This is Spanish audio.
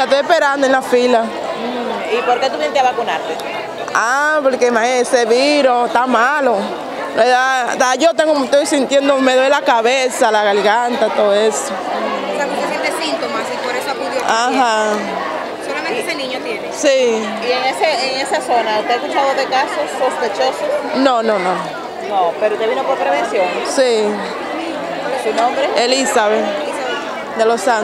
todavía, estoy esperando en la fila. ¿Y por qué tú viniste a vacunarte? Ah, porque ese virus está malo. Yo tengo, estoy sintiendo, me duele la cabeza, la garganta, todo eso. O sea, síntomas y por eso acudió. Ajá. ¿Solamente ese niño tiene? Sí. ¿Y en, ese, en esa zona, usted ha escuchado de casos sospechosos? No, no, no. No, pero usted vino por prevención. Sí. ¿Su nombre? Elizabeth, de Los Santos.